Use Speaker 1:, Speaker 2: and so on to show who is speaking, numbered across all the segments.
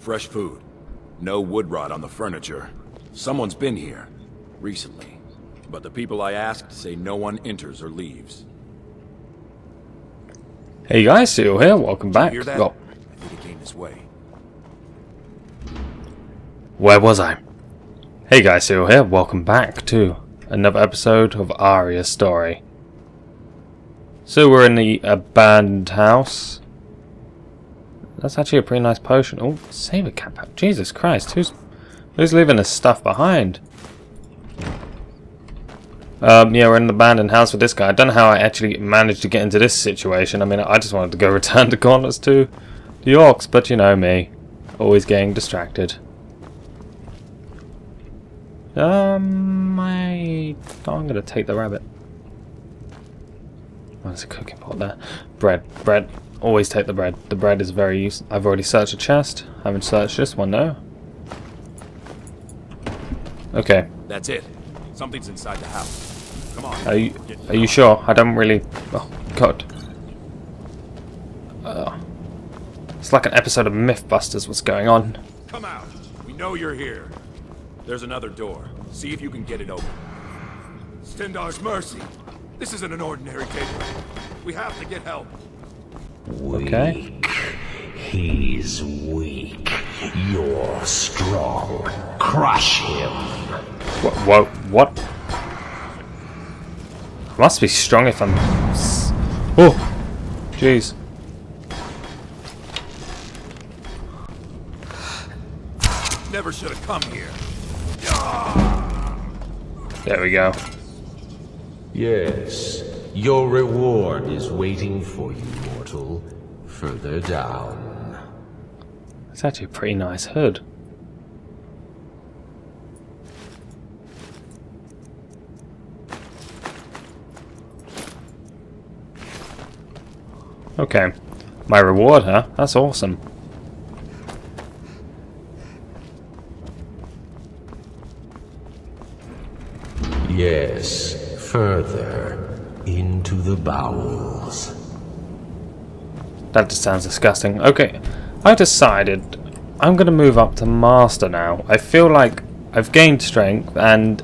Speaker 1: Fresh food. No wood rot on the furniture. Someone's been here. Recently. But the people I asked say no one enters or leaves.
Speaker 2: Hey guys, Seal here, welcome back.
Speaker 1: Hear that? I think it came this way.
Speaker 2: where was I? Hey guys, Seal here, welcome back to another episode of Arya's story. So we're in the abandoned house. That's actually a pretty nice potion. Oh, save a cap. Jesus Christ, who's who's leaving this stuff behind? Um, yeah, we're in an abandoned house with this guy. I don't know how I actually managed to get into this situation. I mean, I just wanted to go return the gauntlets to the orcs, but you know me. Always getting distracted. Um, I... Oh, I'm gonna take the rabbit. Oh, there's a cooking pot there. Bread. Bread. Always take the bread. The bread is very useful. I've already searched a chest. I haven't searched this one, though. Okay.
Speaker 1: That's it. Something's inside the house. Come on.
Speaker 2: Are you are you sure? I don't really. Oh God. Uh, it's like an episode of MythBusters. What's going on?
Speaker 1: Come out. We know you're here. There's another door. See if you can get it open. Stendarr's mercy. This isn't an ordinary table. We have to get help.
Speaker 2: Okay.
Speaker 3: He's weak. You're strong. Crush him.
Speaker 2: What? What? What? I must be strong if I'm. Oh, jeez.
Speaker 1: Never should have come here.
Speaker 2: There we go.
Speaker 3: Yes. Your reward is waiting for you, mortal. Further down.
Speaker 2: It's actually a pretty nice hood. Okay. My reward, huh? That's awesome.
Speaker 3: Yes. Further the bowels.
Speaker 2: That just sounds disgusting. Okay, I decided I'm going to move up to Master now. I feel like I've gained strength and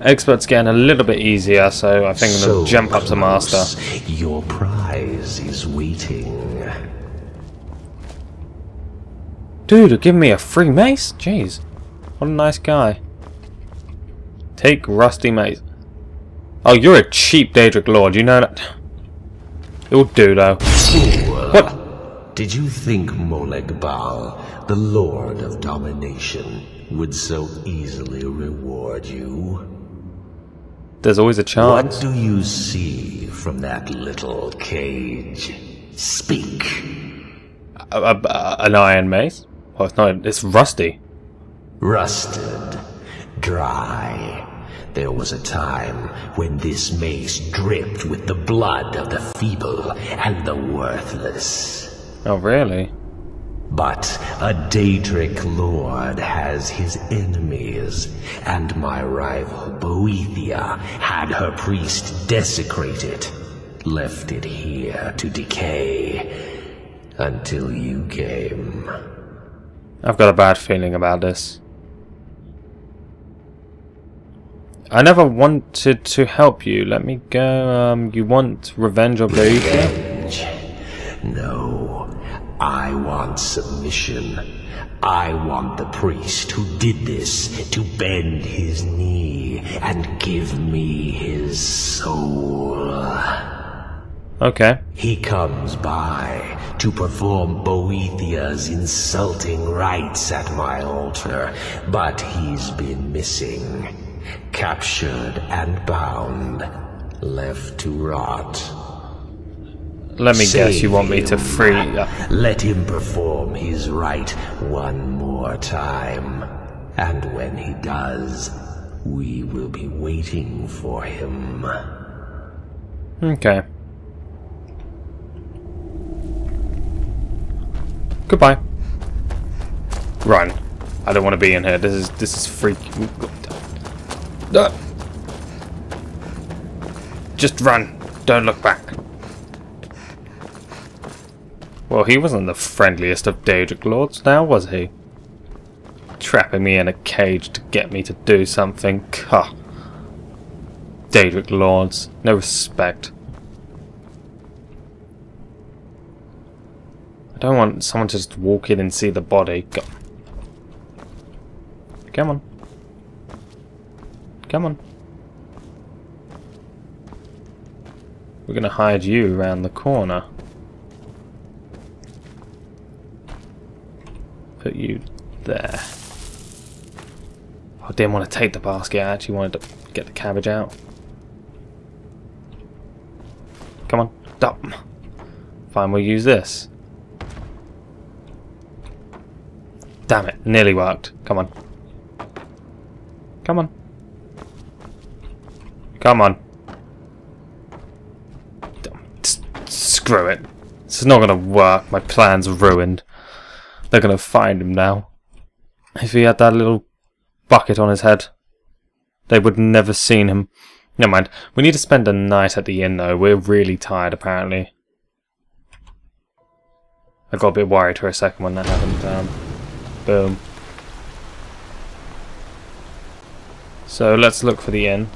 Speaker 2: Expert's getting a little bit easier, so I think I'm going to jump up to Master.
Speaker 3: Your prize is waiting.
Speaker 2: Dude, you're giving me a free mace? Jeez. What a nice guy. Take rusty mace. Oh, you're a cheap Daedric Lord, you know that? It'll do though. What?
Speaker 3: Did you think Molag Bal, the Lord of Domination, would so easily reward you?
Speaker 2: There's always a chance.
Speaker 3: What do you see from that little cage? Speak.
Speaker 2: A, a- a- an iron mace? Oh, it's not. It's rusty.
Speaker 3: Rusted. Dry. There was a time when this mace dripped with the blood of the feeble and the worthless.
Speaker 2: Oh, really?
Speaker 3: But a Daedric lord has his enemies, and my rival Boethiah had her priest desecrated, left it here to decay until you came.
Speaker 2: I've got a bad feeling about this. I never wanted to help you. Let me go. Um, you want revenge or Boethiah?
Speaker 3: Revenge. No, I want submission. I want the priest who did this to bend his knee and give me his soul.
Speaker 2: Okay.
Speaker 3: He comes by to perform Boethiah's insulting rites at my altar, but he's been missing. Captured and bound, left to rot.
Speaker 2: Let me guess. You want me to free? Uh,
Speaker 3: Let him perform his rite one more time. And when he does, we will be waiting for him.
Speaker 2: okay. Goodbye. Run. I don't want to be in here. This is this is freak. Uh. Just run. Don't look back. Well, he wasn't the friendliest of Daedric Lords now, was he? Trapping me in a cage to get me to do something. Huh. Daedric Lords. No respect. I don't want someone to just walk in and see the body. Go Come on. Come on. We're going to hide you around the corner. Put you there. I didn't want to take the basket, I actually wanted to get the cabbage out. Come on, stop. Fine, we'll use this. Damn it, nearly worked. Come on. Come on. Come on. Screw it. This is not going to work. My plan's ruined. They're going to find him now. If he had that little bucket on his head, they would never seen him. Never mind. We need to spend a night at the inn, though. We're really tired, apparently. I got a bit worried for a second when that happened. Um, boom. So let's look for the inn.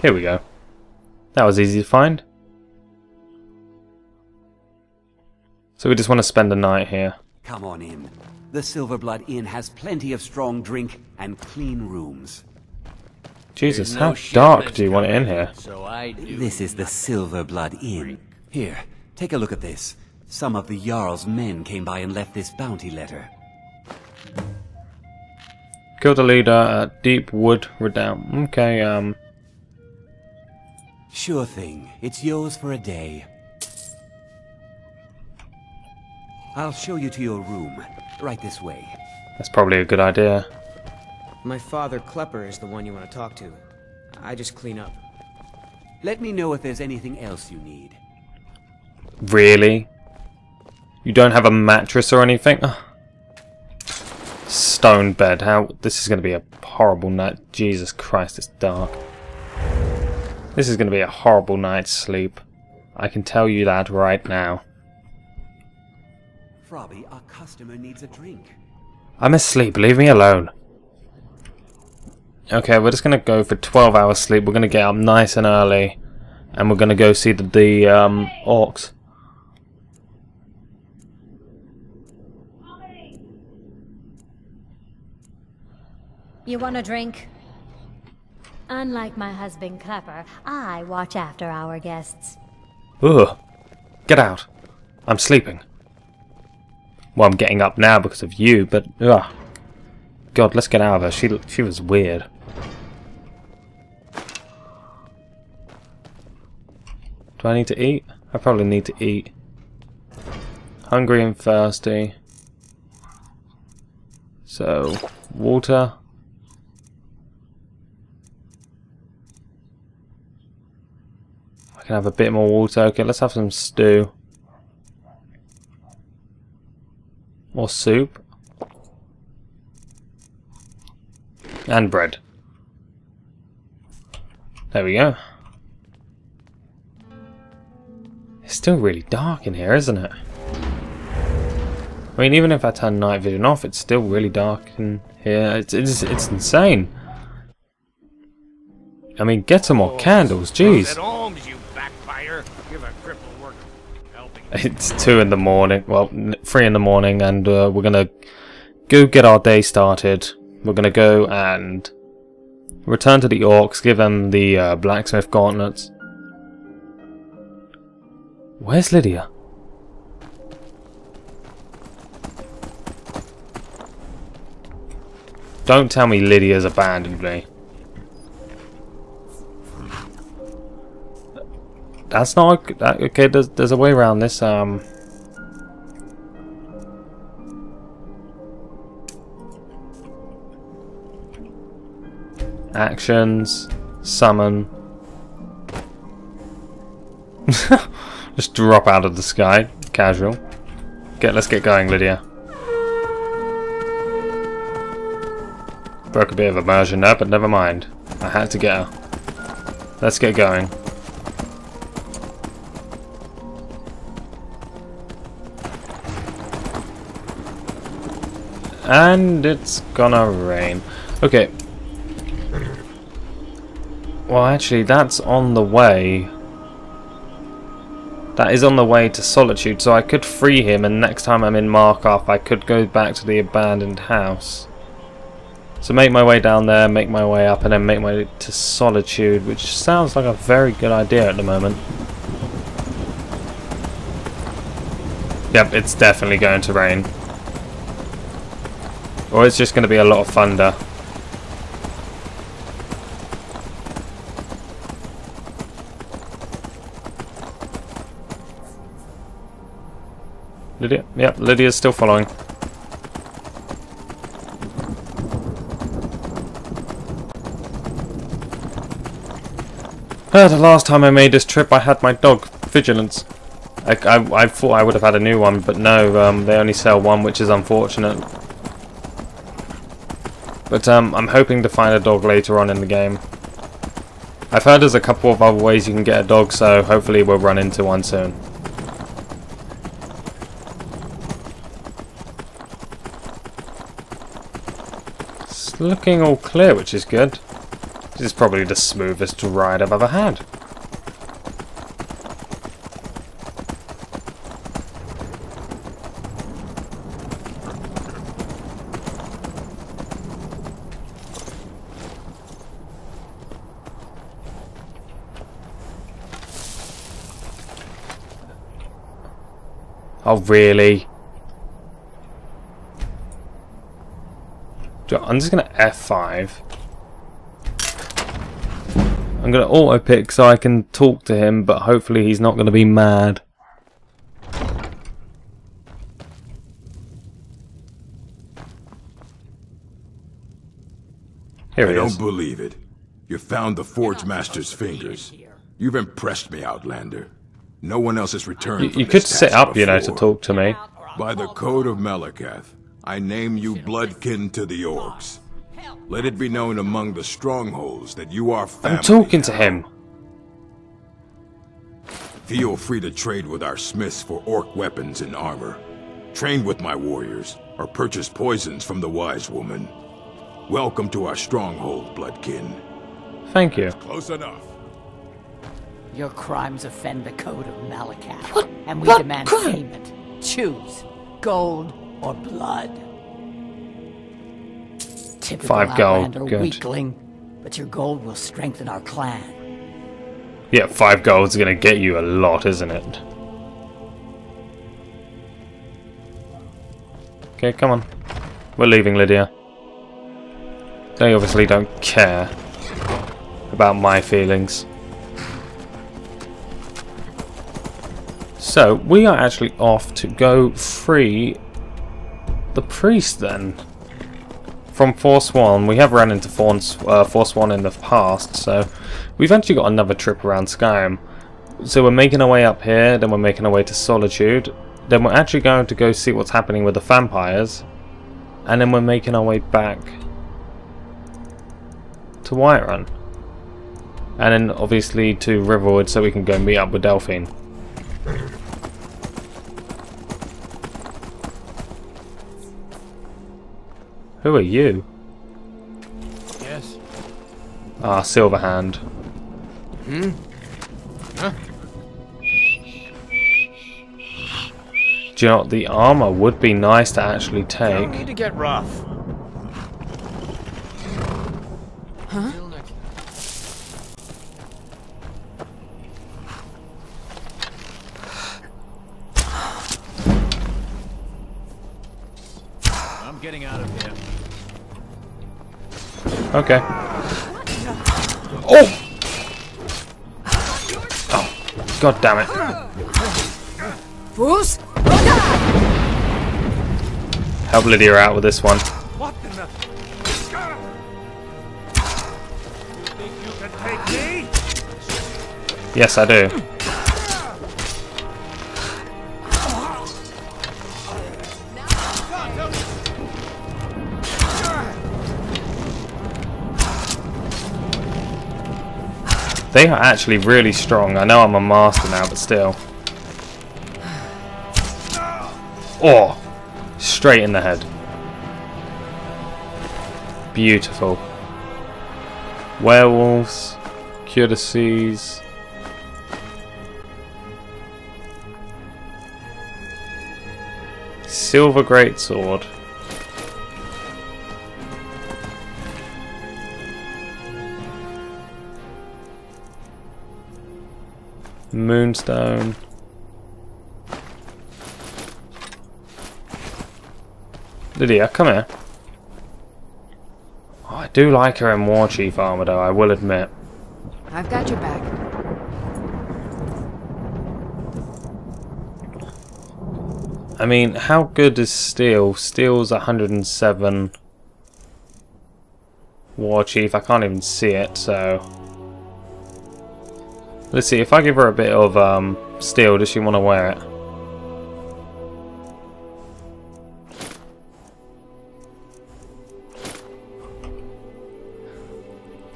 Speaker 2: Here we go. That was easy to find. So we just want to spend the night here.
Speaker 4: Come on in. The Silverblood Inn has plenty of strong drink and clean rooms.
Speaker 2: Jesus, how dark do you want it in here?
Speaker 5: So I do.
Speaker 4: This is the Silverblood Inn. Here, take a look at this. Some of the Jarl's men came by and left this bounty letter.
Speaker 2: Kill the leader at Deep Wood Redoubt. Okay, um...
Speaker 4: Sure thing. It's yours for a day. I'll show you to your room. Right this way.
Speaker 2: That's probably a good idea.
Speaker 5: My father Kleppr is the one you want to talk to. I just clean up.
Speaker 4: Let me know if there's anything else you need.
Speaker 2: Really? You don't have a mattress or anything? Ugh. Stone bed. How? This is going to be a horrible night. Jesus Christ, it's dark. This is going to be a horrible night's sleep. I can tell you that right now.
Speaker 4: Frabbi, our customer needs a drink.
Speaker 2: I'm asleep. Leave me alone. Okay, we're just going to go for 12 hours sleep. We're going to get up nice and early. And we're going to go see the, the um, orcs.
Speaker 6: You want a drink? Unlike my husband Kleppr, I watch after our guests.
Speaker 2: Ugh. Get out. I'm sleeping. Well, I'm getting up now because of you, but ugh. God, let's get out of her. She she was weird. Do I need to eat? I probably need to eat. Hungry and thirsty. So, water. Can have a bit more water. Okay, let's have some stew. Or soup. And bread. There we go. It's still really dark in here, isn't it? I mean, even if I turn night vision off, it's still really dark in here. It's, it's, it's insane. I mean, get some more candles, jeez.
Speaker 1: At arms, you backfire. Give a cripple work helping.
Speaker 2: It's two in the morning. Well, three in the morning, and uh, we're gonna go get our day started. We're gonna go and return to the orcs, give them the uh, blacksmith gauntlets. Where's Lydia? Don't tell me Lydia's abandoned me. That's not that, okay. There's there's a way around this. Um. Actions, summon. Just drop out of the sky, casual. Get, let's get going, Lydia. Broke a bit of immersion there, but never mind. I had to get her. Let's get going. And it's gonna rain. Okay. Well, actually, that's on the way. That is on the way to Solitude, so I could free him, and next time I'm in Markarth, I could go back to the abandoned house. So make my way down there, make my way up, and then make my way to Solitude, which sounds like a very good idea at the moment. Yep, it's definitely going to rain. Or it's just going to be a lot of thunder. Lydia? Yep, Lydia's still following. Uh, the last time I made this trip I had my dog, Vigilance. I, I, I thought I would have had a new one, but no, um, they only sell one, which is unfortunate. But um, I'm hoping to find a dog later on in the game. I've heard there's a couple of other ways you can get a dog, so hopefully we'll run into one soon. It's looking all clear, which is good. This is probably the smoothest ride I've ever had. Really? I'm just going to F5. I'm going to auto pick so I can talk to him, but hopefully he's not going to be mad. Here
Speaker 7: I
Speaker 2: he
Speaker 7: don't believe it. You found the Forge Master's fingers. You've impressed me, Outlander. No one else has returned
Speaker 2: You, you could sit up, you know, to talk to me.
Speaker 7: By the code of Malacath, I name you bloodkin to the orcs. Let it be known among the strongholds that you are family.
Speaker 2: I'm talking to him.
Speaker 7: Feel free to trade with our smiths for orc weapons and armor. Train with my warriors, or purchase poisons from the wise woman. Welcome to our stronghold, bloodkin.
Speaker 2: Thank you.
Speaker 7: Close enough.
Speaker 8: Your crimes offend the code of Malacath, and we demand payment. Choose gold or blood. Typical
Speaker 2: Five gold,
Speaker 8: Outlander
Speaker 2: good.
Speaker 8: weakling, but your gold will strengthen our clan.
Speaker 2: Yeah, five gold's gonna get you a lot, isn't it? Okay, come on. We're leaving, Lydia. They obviously don't care about my feelings. So, we are actually off to go free the priest then. From Forsworn, we have run into Force, uh, Forsworn in the past, so we've actually got another trip around Skyrim. So we're making our way up here, then we're making our way to Solitude, then we're actually going to go see what's happening with the vampires, and then we're making our way back to Whiterun. And then obviously to Riverwood so we can go meet up with Delphine. Who are you?
Speaker 1: Yes.
Speaker 2: Ah, Silverhand.
Speaker 1: Hmm? Huh?
Speaker 2: Do you know what? The armor would be nice to actually
Speaker 1: Don't
Speaker 2: take.
Speaker 1: need to get rough.
Speaker 2: Okay. Oh! Oh, god damn it.
Speaker 8: Fools!
Speaker 2: Help Lydia out with this one.
Speaker 1: What in the... Think you can take me?
Speaker 2: Yes, I do. They are actually really strong. I know I'm a master now, but still. Oh! Straight in the head. beautiful. Werewolves, curiosities. Silver greatsword. Moonstone. Lydia, come here. Oh, I do like her in War Chief armor though, I will admit.
Speaker 9: I've got your back.
Speaker 2: I mean, how good is Steel? Steel's 107 War Chief. I can't even see it, so... Let's see, if I give her a bit of um, Steel, does she want to wear it?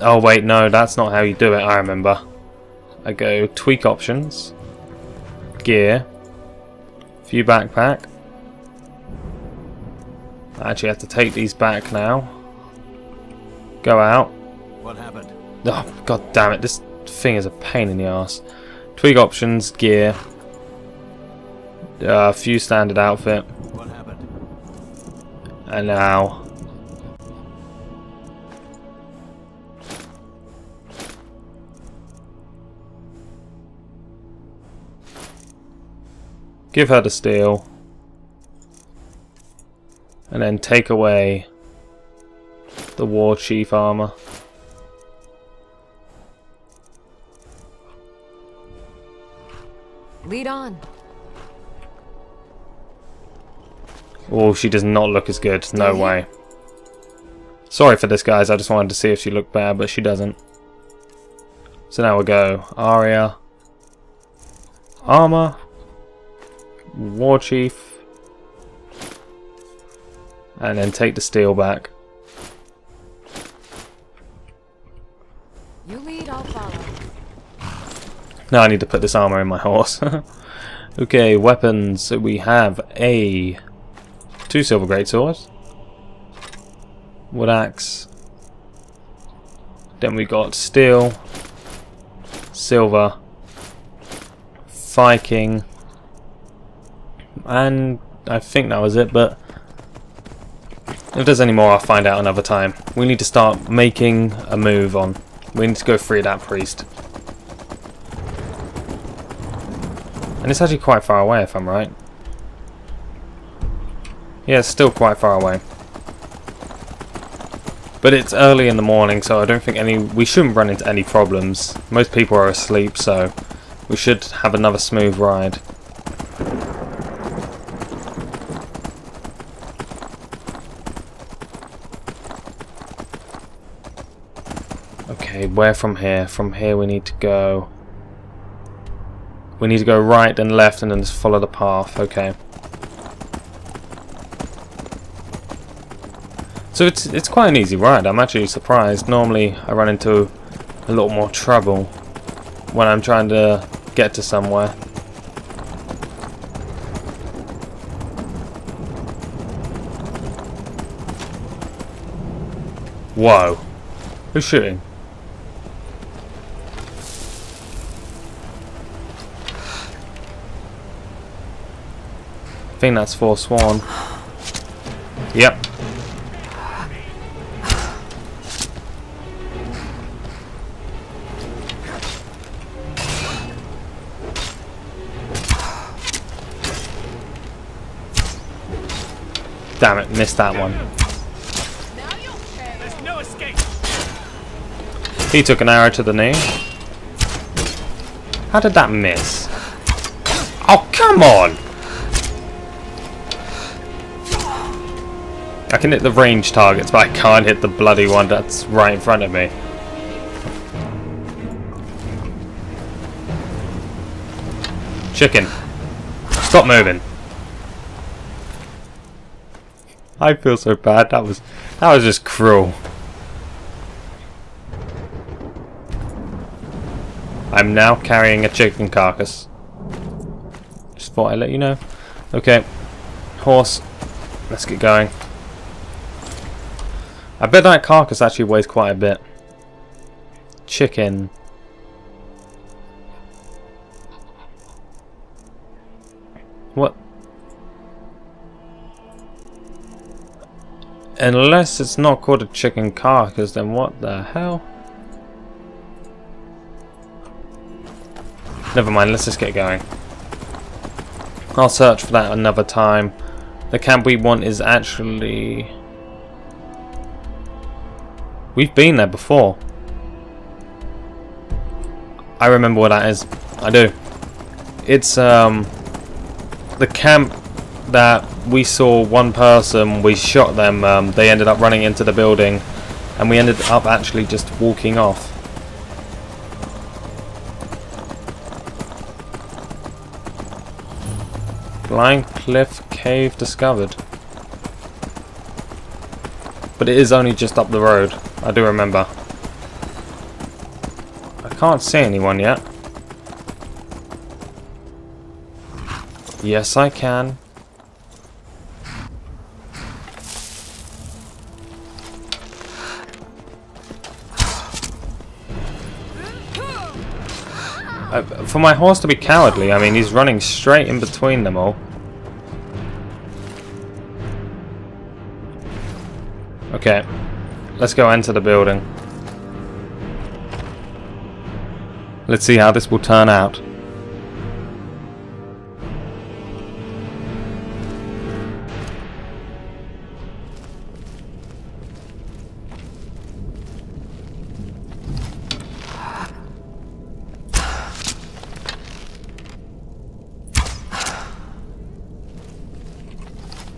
Speaker 2: Oh wait, no, that's not how you do it, I remember. I go tweak options, gear, view backpack. I actually have to take these back now. Go out.
Speaker 1: What happened?
Speaker 2: Oh, god damn it, this thing is a pain in the ass. Tweak options, gear, uh, few standard outfit,
Speaker 1: What happened?
Speaker 2: and now Give her the steel. And then take away the war chief armor.
Speaker 9: Lead on.
Speaker 2: Oh, she does not look as good. No way. Sorry for this, guys. I just wanted to see if she looked bad, but she doesn't. So now we go. Arya. Armor. War Chief. And then take the steel back. Now I need to put this armor in my horse. okay, weapons. So we have a two silver great swords, wood axe. Then we got steel, silver, Viking, and I think that was it. But if there's any more, I'll find out another time. We need to start making a move on. We need to go free that priest. It's actually quite far away if I'm right. Yeah, it's still quite far away. But it's early in the morning, so I don't think any... We shouldn't run into any problems. Most people are asleep, so we should have another smooth ride. Okay, where from here? From here we need to go... We need to go right and left and then just follow the path. Okay. So it's it's quite an easy ride. I'm actually surprised. Normally I run into a lot more trouble when I'm trying to get to somewhere. Whoa. Who's shooting? Think that's Forsworn. Yep. Damn it, missed that one. He took an arrow to the knee. How did that miss? Oh, come on! I can hit the range targets, but I can't hit the bloody one that's right in front of me. Chicken. Stop moving. I feel so bad. That was that was just cruel. I'm now carrying a chicken carcass. Just thought I'd let you know. Okay. Horse. Let's get going. I bet that carcass actually weighs quite a bit. Chicken. What? Unless it's not called a chicken carcass, then what the hell? Never mind, let's just get going. I'll search for that another time. The camp we want is actually... We've been there before. I remember what that is. I do. It's um the camp that we saw one person, we shot them, um, they ended up running into the building and we ended up actually just walking off. Blind Cliff Cave discovered. But it is only just up the road, I do remember. I can't see anyone yet. Yes, I can. Uh, for my horse to be cowardly, I mean, he's running straight in between them all. Okay, let's go enter the building. Let's see how this will turn out.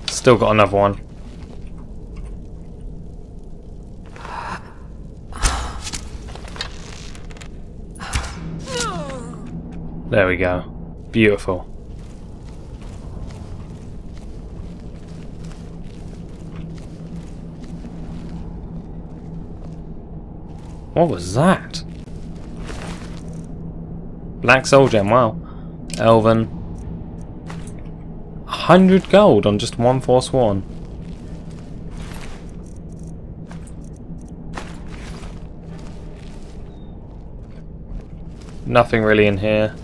Speaker 2: Still got another one. There we go. Beautiful. What was that? Black Soul Gem, wow. Elven. 100 gold on just one Forsworn. Nothing really in here.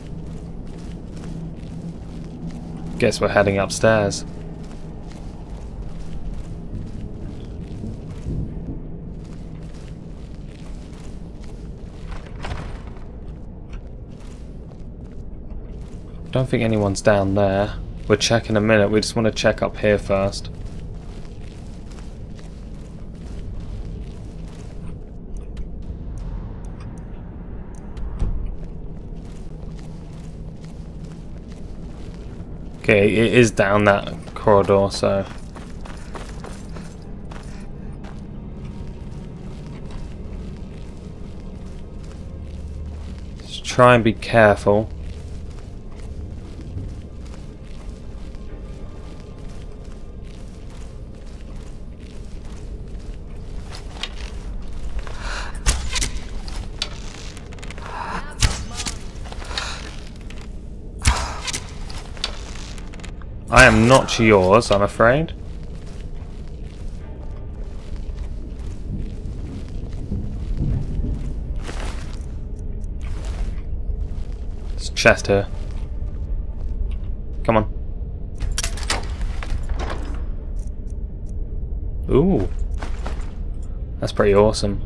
Speaker 2: Guess we're heading upstairs. Don't think anyone's down there. We'll check in a minute, we just want to check up here first. Okay, it is down that corridor, so... Just try and be careful. I am not yours, I'm afraid. A chest here. Come on. Ooh. That's pretty awesome.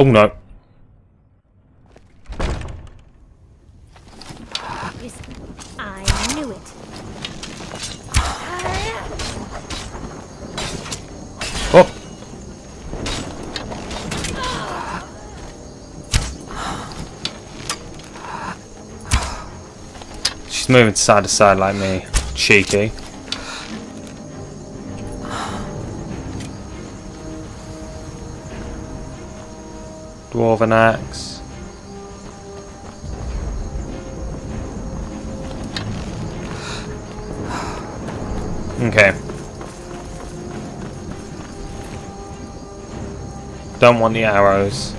Speaker 2: Oh no.
Speaker 6: I knew it.
Speaker 2: Oh! She's moving side to side like me. Cheeky. Dwarven Axe. Okay. Don't want the arrows.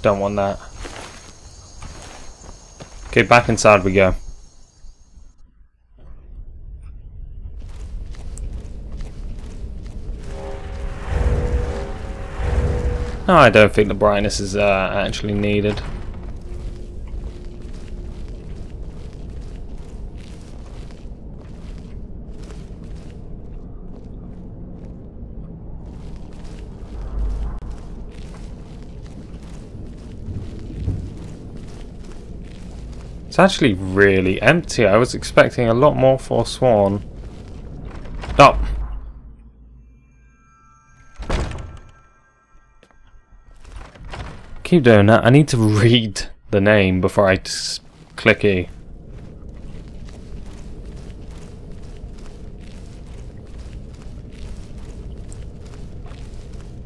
Speaker 2: Don't want that. Okay, back inside we go. No, I don't think the brightness is uh, actually needed. It's actually really empty. I was expecting a lot more Forsworn. Keep doing that. I need to read the name before I click E.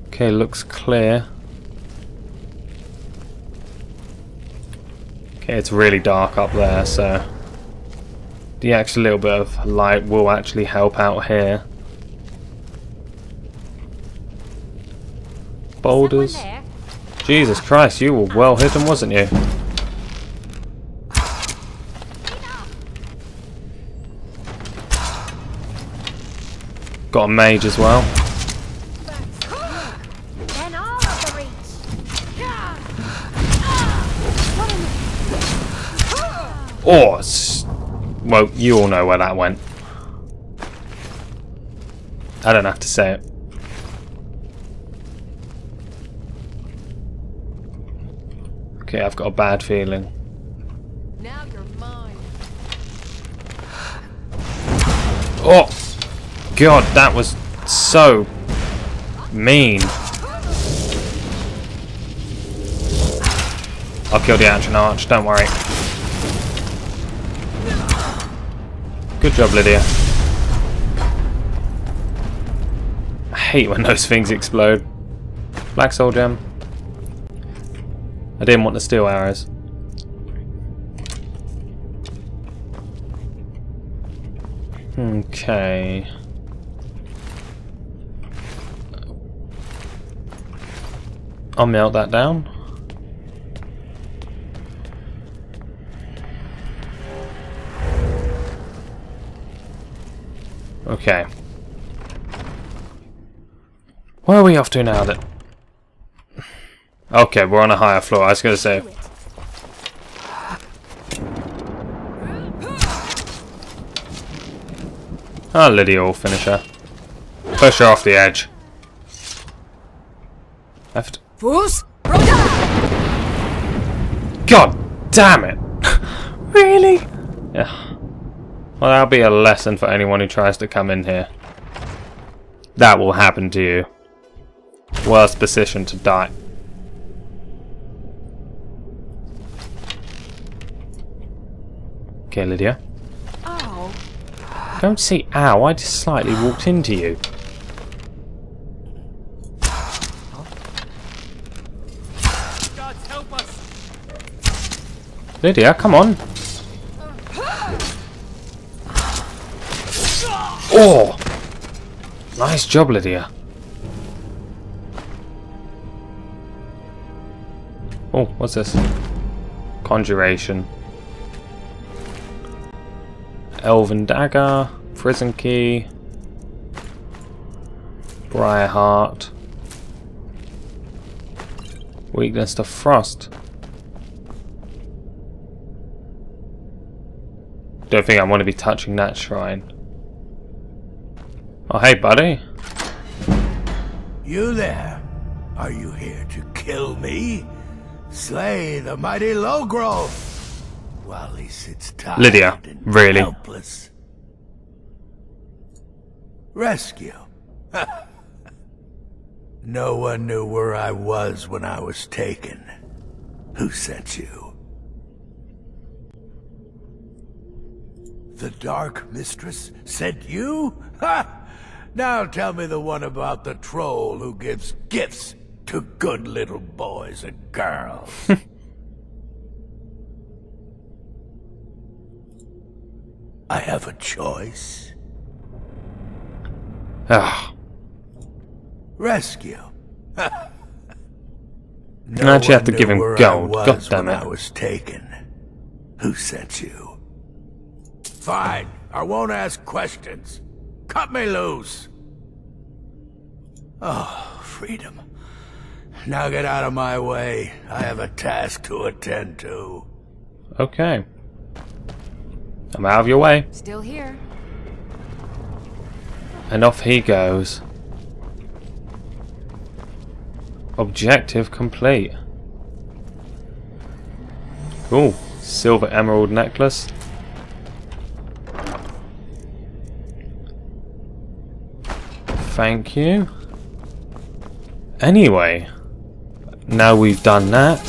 Speaker 2: Okay, looks clear. Okay, it's really dark up there, so the extra little bit of light will actually help out here. Boulders. Jesus Christ, you were well hidden, wasn't you? Got a mage as well. Oh, well, you all know where that went. I don't have to say it. Okay, I've got a bad feeling.
Speaker 9: Now you're mine.
Speaker 2: Oh! God, that was so mean. I'll kill the Ancient Arch, don't worry. Good job, Lydia. I hate when those things explode. Black Soul Gem. I didn't want the steel arrows. Okay. I'll melt that down. Okay. Where are we off to now then? Okay, we're on a higher floor. I was going to say. Ah, Lydia will finish her. Push her off the edge. Left.
Speaker 9: Fools!
Speaker 2: God damn it! really? Yeah. Well, that'll be a lesson for anyone who tries to come in here. That will happen to you. Worst position to die. Okay, Lydia.
Speaker 9: Ow.
Speaker 2: Don't say ow, I just slightly walked into you. Lydia, come on. Oh! Nice job, Lydia. Oh, what's this? Conjuration. Elven Dagger, Prison Key, Briarheart, Weakness to Frost. Don't think I want to be touching that shrine. Oh, hey, buddy.
Speaker 10: You there? Are you here to kill me? Slay the mighty Logrolf while he sits tired
Speaker 2: Lydia, really?
Speaker 10: helpless. Rescue. no one knew where I was when I was taken. Who sent you? The Dark Mistress sent you? Ha! Now tell me the one about the troll who gives gifts to good little boys and girls. I have a choice.
Speaker 2: Ah,
Speaker 10: Rescue. No
Speaker 2: I actually have to give him gold. God damn it.
Speaker 10: I was taken. Who sent you? Fine. I won't ask questions. Cut me loose. Oh, freedom. Now get out of my way. I have a task to attend to.
Speaker 2: Okay. I'm out of your way.
Speaker 9: Still here.
Speaker 2: And off he goes. Objective complete. Cool. Silver emerald necklace. Thank you. Anyway, now we've done that,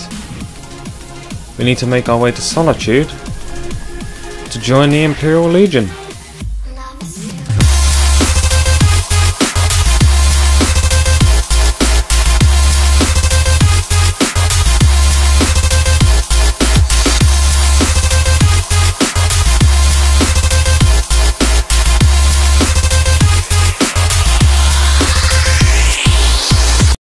Speaker 2: we need to make our way to Solitude to join the Imperial Legion.